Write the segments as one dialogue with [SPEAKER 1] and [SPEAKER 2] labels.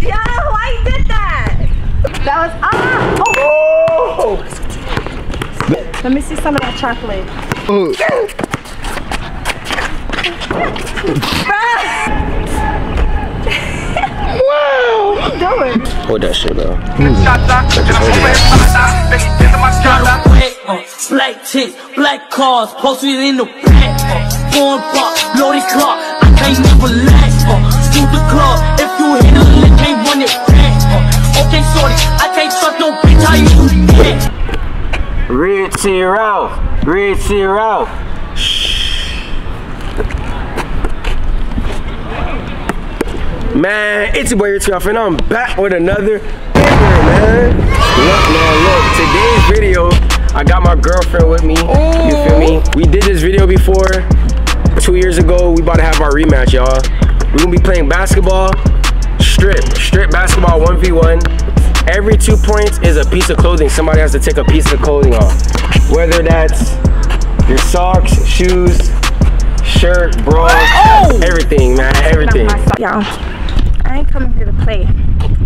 [SPEAKER 1] Yo, why you did that? That was ah. Oh. Let me see some of that chocolate.
[SPEAKER 2] Oh.
[SPEAKER 1] wow. What are you doing?
[SPEAKER 3] Hold that shit, bro.
[SPEAKER 4] Black chicks, black cars, posted in the back. Foreign bar, loaded car, I can't never relax. Uh, shoot the club, if you hit
[SPEAKER 3] Ralph. Ritzy Ralph. Man, it's your boy Rich and I'm back with another banger, man. Look, man, look. Today's video, I got my girlfriend with me. You feel me? We did this video before. Two years ago, we about to have our rematch, y'all. we gonna be playing basketball, strip, strip basketball 1v1. Every two points is a piece of clothing. Somebody has to take a piece of clothing off. Whether that's your socks, shoes, shirt, bra, oh! everything, man, everything.
[SPEAKER 1] Y'all, I ain't coming here to play.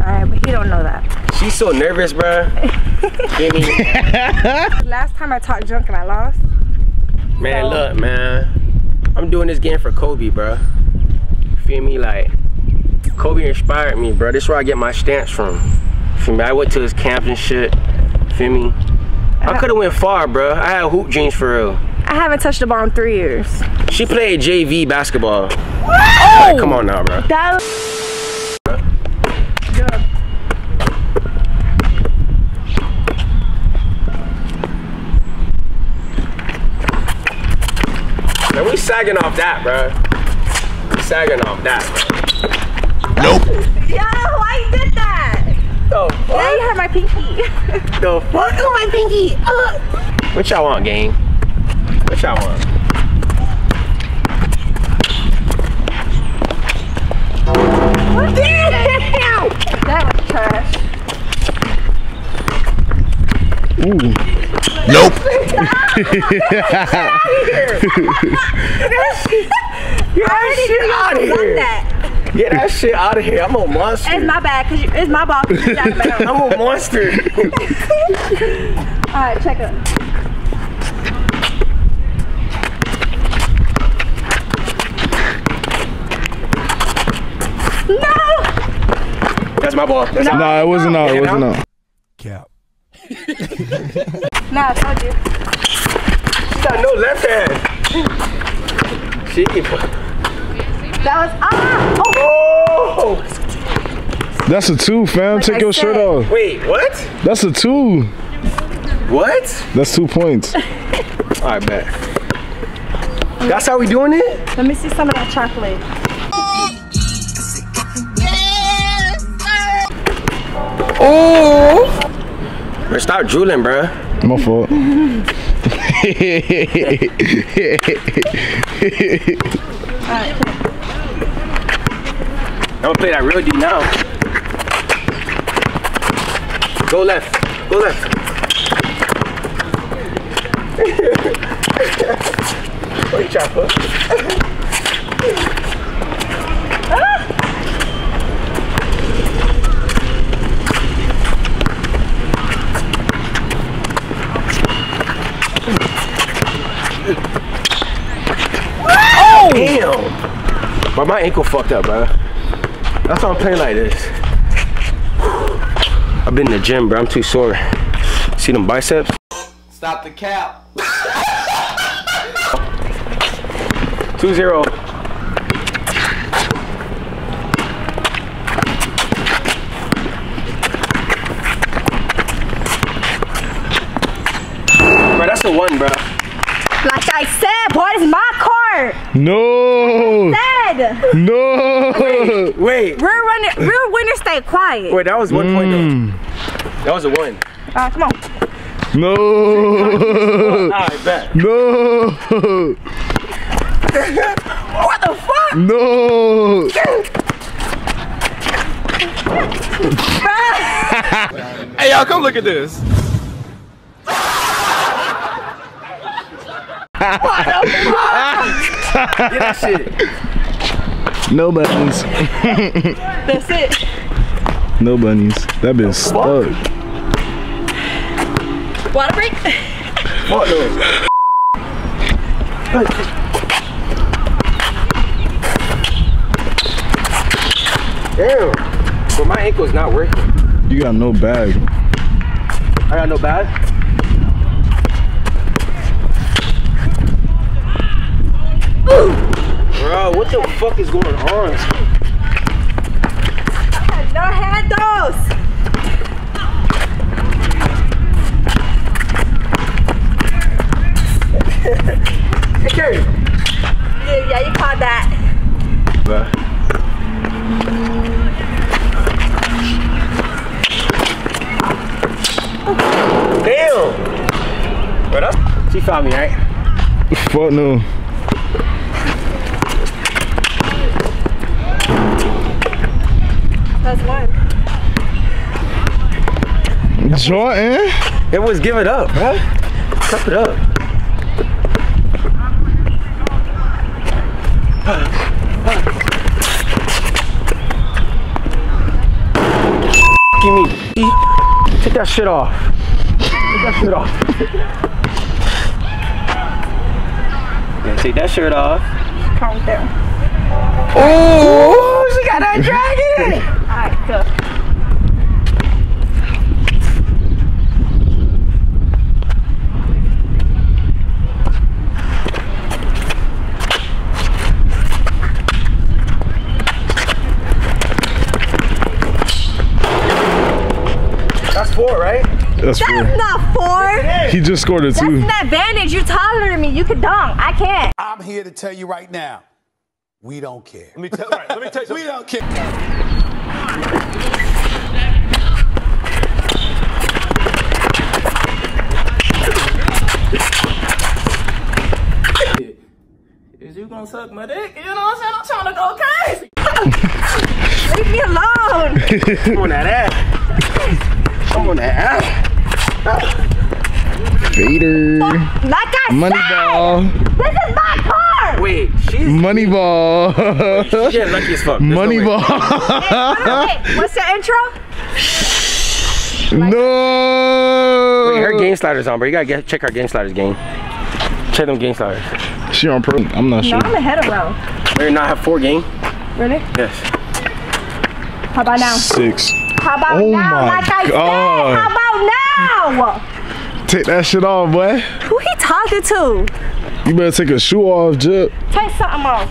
[SPEAKER 1] Alright, but you don't know that.
[SPEAKER 3] She's so nervous, me?
[SPEAKER 1] Last time I talked junk and I lost.
[SPEAKER 3] Man, look, man. I'm doing this game for Kobe, bruh. Feel me? Like, Kobe inspired me, bro. This is where I get my stance from. Feel me? I went to his camp and shit. Feel me? I could have went far, bro. I had hoop dreams for real.
[SPEAKER 1] I haven't touched the ball in three years.
[SPEAKER 3] She played JV basketball.
[SPEAKER 1] Oh!
[SPEAKER 3] Like, come on now, bro.
[SPEAKER 1] That
[SPEAKER 3] Man, we sagging off that, bro. We sagging off that, bro.
[SPEAKER 2] Nope.
[SPEAKER 1] Yo, why you did that?
[SPEAKER 3] The
[SPEAKER 1] Now you hurt my pinky.
[SPEAKER 3] The fuck?
[SPEAKER 1] oh, my pinky. Uh.
[SPEAKER 3] What y'all want, gang? What y'all want?
[SPEAKER 1] Damn! That was trash.
[SPEAKER 2] Ooh. Nope.
[SPEAKER 3] Get that shit out of
[SPEAKER 1] Done
[SPEAKER 3] here.
[SPEAKER 1] That.
[SPEAKER 3] Get that shit out of here. I'm a monster.
[SPEAKER 1] It's my bad, cause you, it's my ball. 'cause you out of bounds.
[SPEAKER 3] I'm a monster.
[SPEAKER 1] All right, check it. No!
[SPEAKER 3] That's my ball. That's my
[SPEAKER 2] Nah, it wasn't out. It wasn't out.
[SPEAKER 5] Cap.
[SPEAKER 1] Nah, I told you.
[SPEAKER 3] She got no left hand. She.
[SPEAKER 1] That was ah! Oh!
[SPEAKER 3] Oh!
[SPEAKER 2] That's a two, fam. Take
[SPEAKER 1] I
[SPEAKER 2] your shirt off.
[SPEAKER 3] Wait, what?
[SPEAKER 2] That's a two.
[SPEAKER 3] What?
[SPEAKER 2] That's two points.
[SPEAKER 3] All right, bet. That's how we doing it?
[SPEAKER 1] Let me see some of that chocolate.
[SPEAKER 3] Oh! Bro, stop drooling, bro.
[SPEAKER 2] My fault.
[SPEAKER 3] I'm gonna play that real deep now. Go left. Go left. what you trying? Oh! Damn! But my ankle fucked up, bro. That's why I'm playing like this. I've been in the gym, bro. I'm too sore. See them biceps?
[SPEAKER 5] Stop the cap.
[SPEAKER 3] 2-0. Bro, that's the one, bro.
[SPEAKER 1] Like I said, boy, it's my card.
[SPEAKER 2] No.
[SPEAKER 1] Said.
[SPEAKER 2] No.
[SPEAKER 3] Wait,
[SPEAKER 1] Real runner, real winner stay quiet.
[SPEAKER 3] wait, that was one point
[SPEAKER 2] Mm.
[SPEAKER 3] though. That was a one.
[SPEAKER 1] Uh, come on.
[SPEAKER 2] No.
[SPEAKER 3] Alright, bet.
[SPEAKER 2] No.
[SPEAKER 3] What the fuck?
[SPEAKER 2] No.
[SPEAKER 5] Hey, y'all, come look at this. what the fuck?
[SPEAKER 3] Get that shit.
[SPEAKER 2] No bunnies.
[SPEAKER 1] That's it.
[SPEAKER 2] No bunnies. That been stuck.
[SPEAKER 1] Water break?
[SPEAKER 3] What no. Damn. But my ankle's not working.
[SPEAKER 2] You got no bag.
[SPEAKER 3] I got no bag. Bro, what the fuck is going on?
[SPEAKER 1] No handles.
[SPEAKER 3] Hey, Carrie.
[SPEAKER 1] Yeah, yeah, you caught that.
[SPEAKER 3] Damn. What up? She found me, right?
[SPEAKER 2] Fuck no.
[SPEAKER 1] That's one.
[SPEAKER 2] Jordan?
[SPEAKER 3] It was give it up, bro. Cup it up. Give me. Take that shit off. Take that shit off. Yeah, take that shirt off.
[SPEAKER 1] Calm down.
[SPEAKER 3] Oh, she got that dragon in it.
[SPEAKER 1] Alright, go.
[SPEAKER 3] That's four, right?
[SPEAKER 2] That's
[SPEAKER 1] That's
[SPEAKER 2] four.
[SPEAKER 1] not four.
[SPEAKER 2] He just scored a
[SPEAKER 1] That's
[SPEAKER 2] two.
[SPEAKER 1] an advantage. You're taller than me. You could dunk. I can't.
[SPEAKER 6] I'm here to tell you right now, we don't care.
[SPEAKER 5] Let me tell, all right, let me tell you
[SPEAKER 6] We don't care.
[SPEAKER 5] Is you gonna suck my dick? You know what I'm saying? I'm trying to go crazy.
[SPEAKER 1] Leave me alone.
[SPEAKER 3] Come on that ass. Come on that ass.
[SPEAKER 2] Fader.
[SPEAKER 1] Like I
[SPEAKER 2] Money
[SPEAKER 1] said,
[SPEAKER 2] ball.
[SPEAKER 1] this is my car.
[SPEAKER 3] Wait, she's
[SPEAKER 2] Money ball.
[SPEAKER 3] yeah, lucky as fuck. There's no
[SPEAKER 2] Money
[SPEAKER 3] way.
[SPEAKER 2] ball.
[SPEAKER 1] Okay, what's the intro?
[SPEAKER 2] no.
[SPEAKER 3] Wait, her game sliders on, bro. You gotta get, check our game sliders game. Check them game sliders.
[SPEAKER 2] She on pro. I'm not
[SPEAKER 1] No,
[SPEAKER 2] sure.
[SPEAKER 1] I'm ahead of row.
[SPEAKER 3] They not have four game.
[SPEAKER 1] Really?
[SPEAKER 3] Yes.
[SPEAKER 1] How about now?
[SPEAKER 2] Six.
[SPEAKER 1] How about
[SPEAKER 2] Oh
[SPEAKER 1] now?
[SPEAKER 2] my
[SPEAKER 1] like I
[SPEAKER 2] God.
[SPEAKER 1] said, how about now?
[SPEAKER 2] Take that shit off, boy.
[SPEAKER 1] Who he talking to?
[SPEAKER 2] You better take a shoe off, Jip.
[SPEAKER 1] Take something off.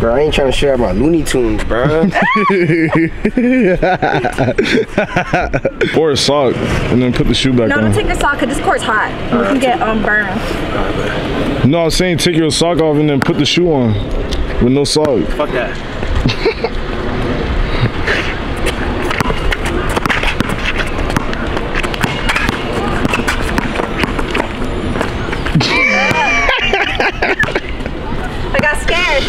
[SPEAKER 3] Bro, I ain't trying to share my Looney Tunes, bro.
[SPEAKER 2] Or a sock, and then put the shoe back
[SPEAKER 1] No,
[SPEAKER 2] on.
[SPEAKER 1] No, don't take this off because this court's hot. We can get um burned.
[SPEAKER 2] No, I'm saying take your sock off and then put the shoe on with no sock.
[SPEAKER 3] Fuck that.
[SPEAKER 1] I got scared.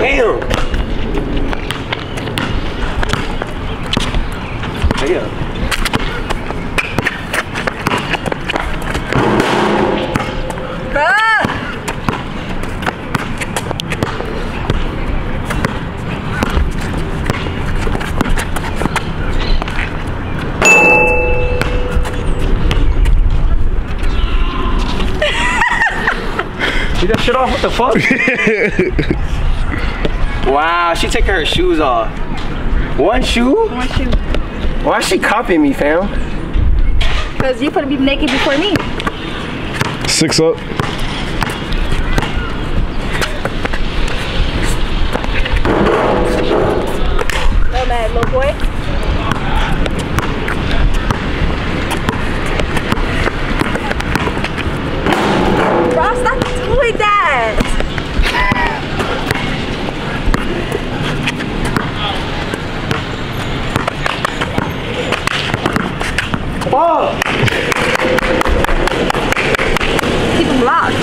[SPEAKER 3] Damn. Damn.
[SPEAKER 1] Ah!
[SPEAKER 3] Take that shit off. What the fuck? wow, she taking her shoes off. One shoe?
[SPEAKER 1] One shoe.
[SPEAKER 3] Why is she copying me, fam?
[SPEAKER 1] Because you're going to be naked before me.
[SPEAKER 2] Six up.
[SPEAKER 1] No man, little boy. Bro, stop doing that.
[SPEAKER 3] Fuck.
[SPEAKER 1] Keep them locked.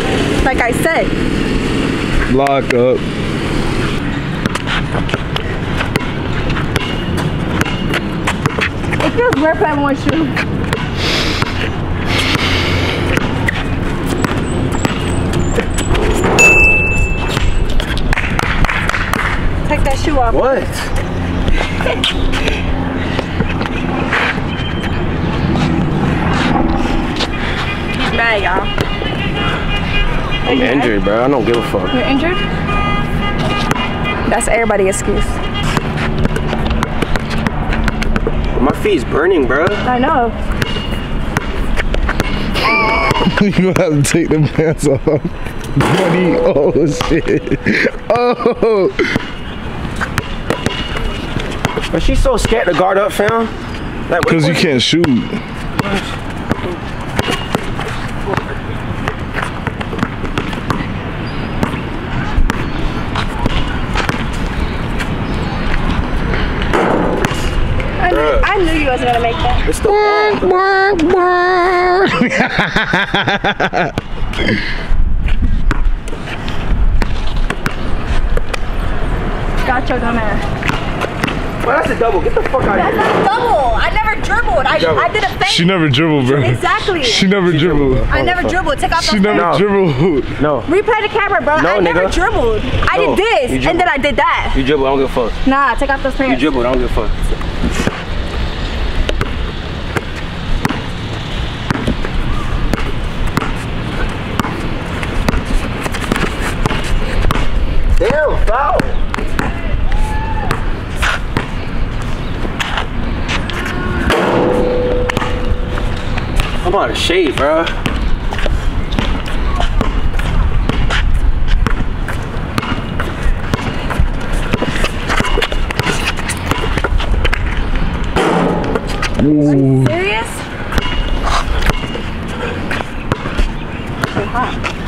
[SPEAKER 1] Like I said.
[SPEAKER 2] Lock up.
[SPEAKER 1] It feels weird putting one shoe. Take that shoe off.
[SPEAKER 3] What?
[SPEAKER 1] He's mad, y'all.
[SPEAKER 3] I'm injured, bro. I don't give a fuck.
[SPEAKER 1] You're injured? That's everybody's excuse.
[SPEAKER 3] My feet's burning, bro.
[SPEAKER 1] I know.
[SPEAKER 2] you gonna have to take them pants off. Buddy, oh shit. Oh.
[SPEAKER 3] But she's so scared to guard up, fam. Like,
[SPEAKER 2] Because you can't shoot.
[SPEAKER 1] I knew,
[SPEAKER 3] Bruh.
[SPEAKER 1] I knew you wasn't gonna make that.
[SPEAKER 3] It's the ball.
[SPEAKER 1] Got your dumb ass.
[SPEAKER 3] Well, that's a double. Get the fuck out of
[SPEAKER 1] That's
[SPEAKER 3] here.
[SPEAKER 1] not double. I never dribbled. I,
[SPEAKER 3] Double.
[SPEAKER 1] I did a fake.
[SPEAKER 2] She never dribbled, bro.
[SPEAKER 1] Exactly.
[SPEAKER 2] She never
[SPEAKER 3] She
[SPEAKER 2] dribbled.
[SPEAKER 3] dribbled.
[SPEAKER 1] I never dribbled. Take off
[SPEAKER 2] She never
[SPEAKER 3] No.
[SPEAKER 2] dribbled.
[SPEAKER 3] No.
[SPEAKER 1] Replay the camera, bro.
[SPEAKER 3] No,
[SPEAKER 1] I never
[SPEAKER 3] nigga.
[SPEAKER 1] dribbled. I
[SPEAKER 3] No,
[SPEAKER 1] did this, and then. I did that.
[SPEAKER 3] You dribble, I don't give a fuck.
[SPEAKER 1] Nah, take off those
[SPEAKER 3] You
[SPEAKER 1] pants.
[SPEAKER 3] dribble, I don't give a fuck. Damn, foul. I'm out of shape, bro.
[SPEAKER 2] Ooh.
[SPEAKER 1] Serious? So hot.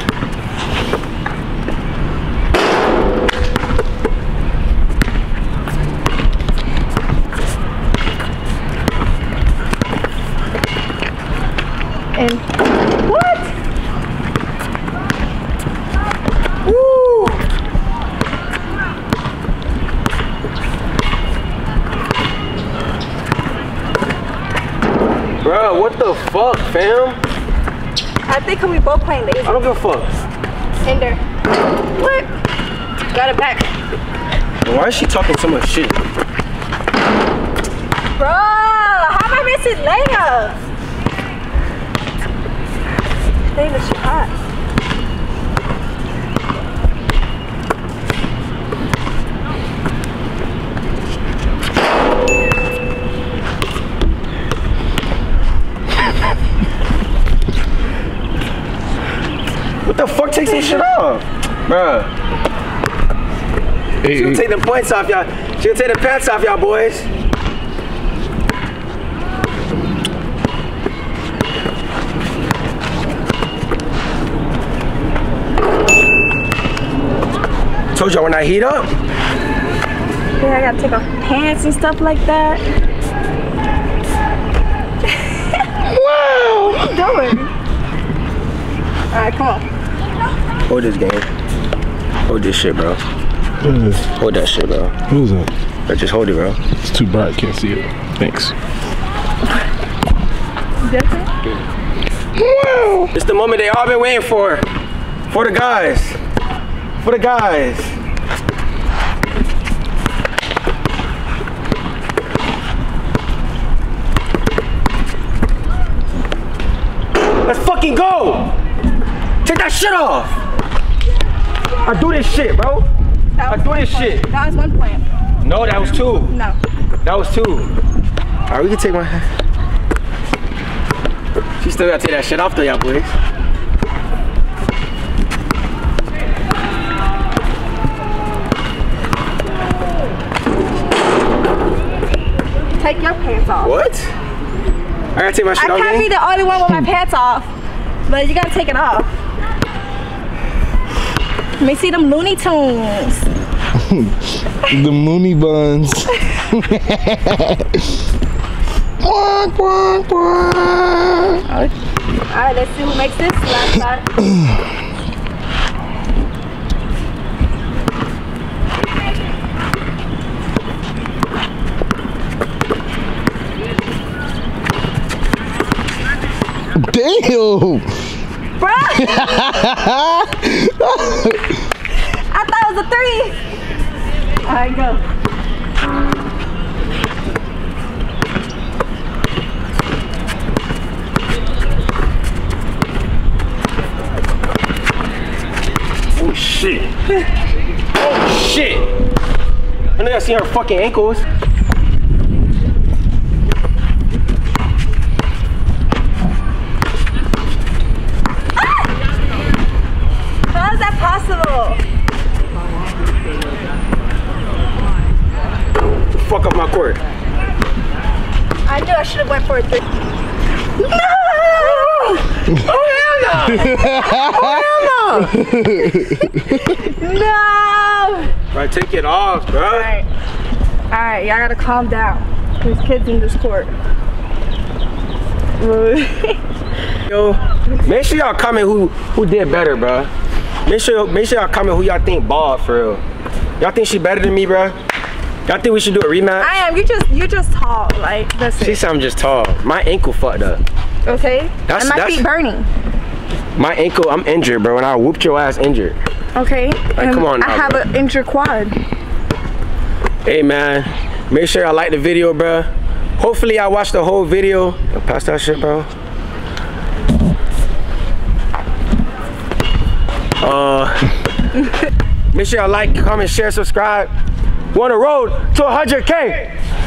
[SPEAKER 1] I think we both playing lazy.
[SPEAKER 3] I don't give a fuck.
[SPEAKER 1] Hinder. What? Got it back.
[SPEAKER 3] Why is she talking so much shit?
[SPEAKER 1] Bro, how am I missing layups? Dang, this shit hot.
[SPEAKER 3] What the fuck takes this shit off? Bruh.
[SPEAKER 2] Hey,
[SPEAKER 3] She'll
[SPEAKER 2] hey,
[SPEAKER 3] take the points off y'all. She'll take the pants off y'all boys. Told y'all when I heat up.
[SPEAKER 1] Yeah, I gotta take off pants and stuff like that. wow! What you doing? Alright, come on.
[SPEAKER 3] Hold this game. Hold this shit, bro.
[SPEAKER 2] what is this?
[SPEAKER 3] Hold that shit, bro.
[SPEAKER 2] What is that?
[SPEAKER 3] Bro, Just hold it, bro.
[SPEAKER 2] It's too bright. Can't see it. Thanks.
[SPEAKER 1] Different?
[SPEAKER 3] It's the moment they all been waiting for. For the guys. For the guys. Let's fucking go. Take that shit off. I do this shit, bro. I do this
[SPEAKER 1] plant.
[SPEAKER 3] shit.
[SPEAKER 1] That was one plant.
[SPEAKER 3] No, that was two.
[SPEAKER 1] No.
[SPEAKER 3] That was two. All right, we can take my. She still gotta take that shit off though, y'all boys.
[SPEAKER 1] Take your pants off.
[SPEAKER 3] What? I gotta take my
[SPEAKER 1] I
[SPEAKER 3] shit off.
[SPEAKER 1] I can't be the only one with my pants off. But you gotta take it off. Let me see them Looney Tunes.
[SPEAKER 2] The Mooney Buns. Quack, quack, quack.
[SPEAKER 1] Alright, let's see who makes this last shot.
[SPEAKER 2] Damn.
[SPEAKER 1] Bruh! I thought it was a three. Alright, go.
[SPEAKER 3] Oh shit. Oh shit. I think I see her fucking ankles.
[SPEAKER 1] How is that possible?
[SPEAKER 3] Fuck up my court.
[SPEAKER 1] I knew I should have went for a three. Oh, no! Oh hell no! No.
[SPEAKER 3] Right, take it off, bro.
[SPEAKER 1] Alright. Alright, y'all gotta calm down. There's kids in this court.
[SPEAKER 3] Yo, make sure y'all comment who who did better, bro. Make sure make sure y'all comment who y'all think balled for real. Y'all think she better than me, bro? Y'all think we should do a rematch?
[SPEAKER 1] I am. You just you're just tall. Like that's
[SPEAKER 3] She
[SPEAKER 1] it.
[SPEAKER 3] said I'm just tall. My ankle fucked up.
[SPEAKER 1] Okay.
[SPEAKER 3] That's-
[SPEAKER 1] and my
[SPEAKER 3] that's-
[SPEAKER 1] feet burning.
[SPEAKER 3] My ankle, I'm injured, bro. When I whooped your ass, injured.
[SPEAKER 1] Okay. and
[SPEAKER 3] come on
[SPEAKER 1] I have
[SPEAKER 3] bro.
[SPEAKER 1] an injured quad.
[SPEAKER 3] Hey man, make sure y'all like the video, bro. Hopefully y'all watch the whole video. Yo, Pass that shit, bro. Uh, make sure y'all like, comment, share, subscribe. We on the road to 100K.